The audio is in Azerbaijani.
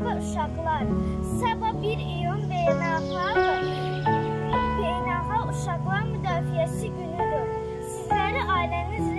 Hörmətli uşaqlar, sabah 1 iyun beynəlxalq beynəlxalq uşaqlar müdafiəsi günüdür. Sizləri ailəniz